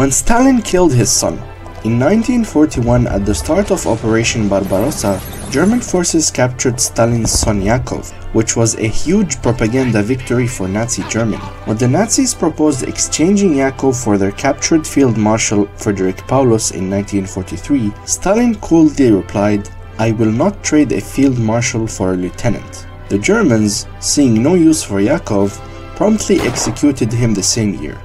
When Stalin killed his son, in 1941 at the start of Operation Barbarossa, German forces captured Stalin's son Yakov, which was a huge propaganda victory for Nazi Germany. When the Nazis proposed exchanging Yakov for their captured Field Marshal Frederick Paulus in 1943, Stalin coldly replied, I will not trade a Field Marshal for a lieutenant. The Germans, seeing no use for Yakov, promptly executed him the same year.